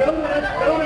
Devam et, devam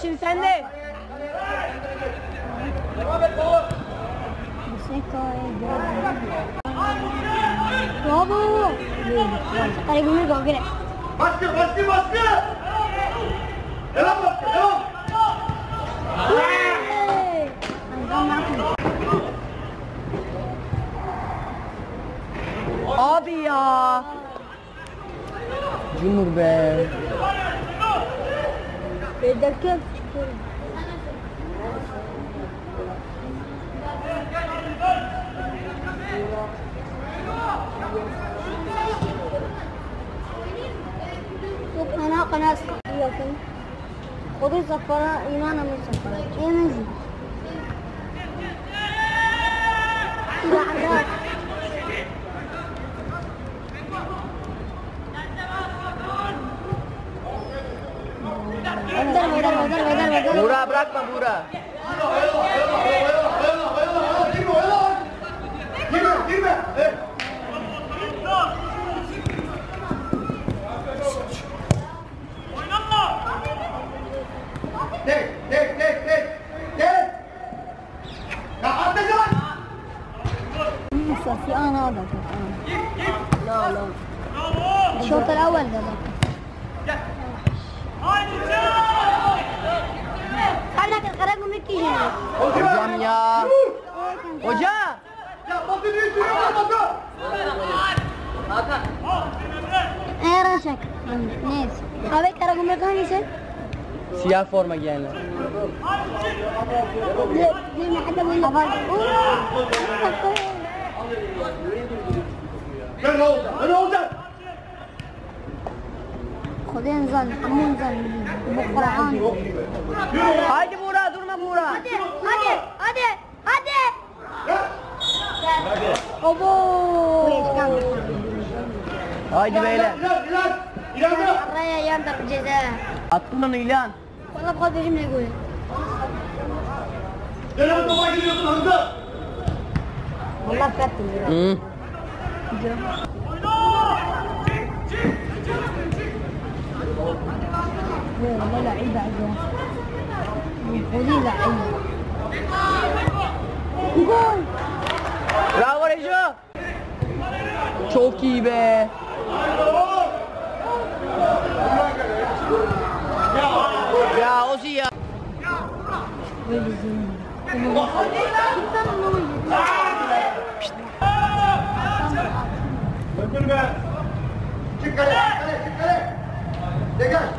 Batu bırakma peşini sen de. Bravo! Tarik dulu dong, gini. Baskı, baskı, baskı. Devam baskı, devam. Yeay! Mantap, mantap. Abi ya. Cumhur be. يقدر كيف أنا قناة إياكم خذوا صفرة إيمانا من صفرة إيه نجي إذا عذاب Bambura, Braco Bambura. Dek, dek, dek, dek, dek. Ya atla lan. في أنا اقعد لا لا الشوط الأول ده بقى Karnak Karagümrük kişi. Hocam ya. Hoca. Eh, ya batı diye şuraya batı. Hakan. Eğer aşak. Neyse. Abi Karagümrük hangisi? Siyah forma giyenler. Ben ne olacağım? Ben ne olacağım? Kudin zan, amun. Haydi Buğra, durma Buğra. Hadi, hadi, hadi, hadi. Obo. Haydi beyler. İlan, ilan, ilan. Araya yandık ceza. Attın onu ilan. Bana bu kadar benimle koy. Dönem topa giriyorsun Hamza. Valla kattım ya. Hı. Güzel. والله لعيبة عجوة ودي لعيبة جول Bravo Rejo. Çok iyi be. Ya o ya. Öpür be. Çık kale. Kale. Çık kale. Degaj.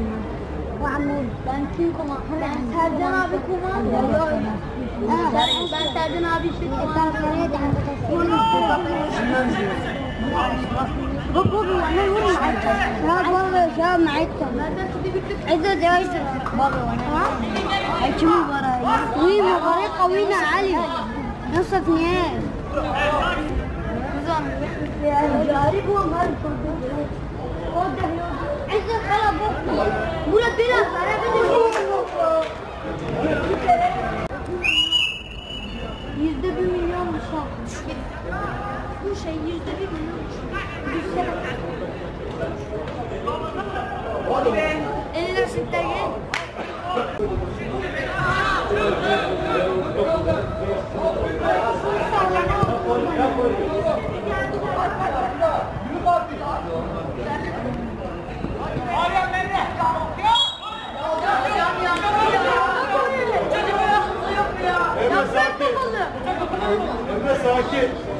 وعمود بنسيكما بنستاذنا بكما بنستاذنا بشكل بكم وأنا وين معك لا بابا شاب معك عزة جايزة بابا وأنا هيك مباراة قوية مباراة قوية عالية نصف نهائي نظام يا جاري هو مرض Yüzde bir milyonmuş ha. Bu şey yüzde bir milyonmuş. Düşsene. Eller siktir gel. Emre Emre sakin.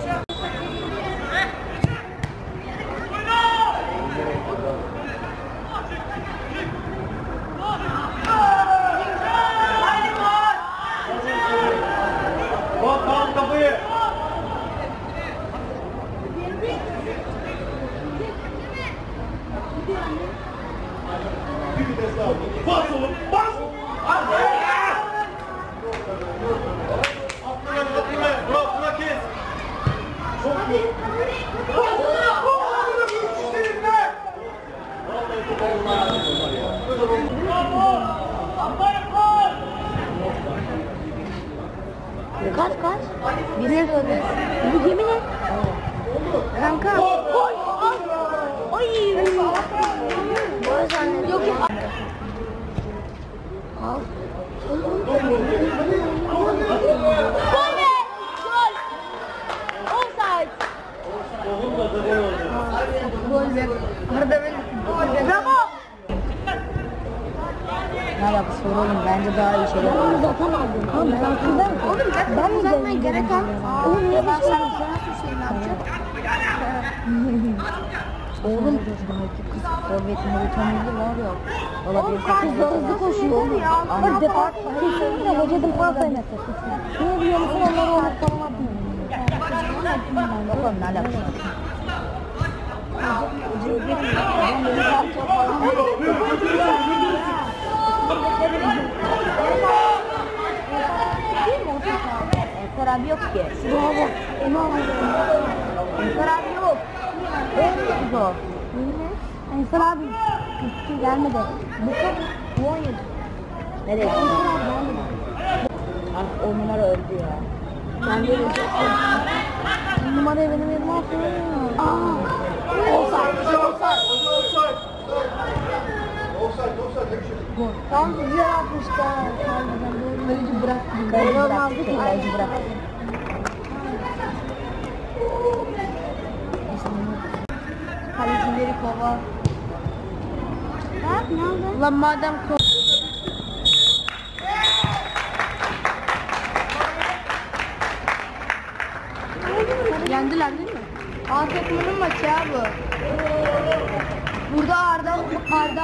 Kaç kaç? Birine söyle. Bu yemin et. Kanka. Oğlum zaten aldım. Oğlum zaten ben uzatmaya gerek al. Oğlum niye ben sana nasıl şey ne yapacağım? Oğlum kız forvetini utanırdı var ya. Valla benim Hızlı hızlı koşuyor ya. Bak defans kesinlikle hoca defans oynatır. Niye biliyor musun onları oynat falan atmıyor. Oğlum ne alakası var? Ensar abi yok ki. Bravo. Ensar abi yok. Kız o. Ensar abi. Gitti gelmedi. Bu kız bu oynadı. Nereye Ensar abi gelmedi. Ah, o numara öldü ya. Ben de Bu numarayı benim elime atıyor. Aa. Offside. Offside. Offside. Offside, offside. Hemşire. Tam güzel. Harbiden doğru. Kaleci bıraktı. Kaleci Kaleci bıraktı. bıraktı. Kaleci bıraktı. Kalecileri kova. Bak ne oldu? Lan madem ko Yendiler değil mi? A takımının maçı ya bu. Burada Arda Arda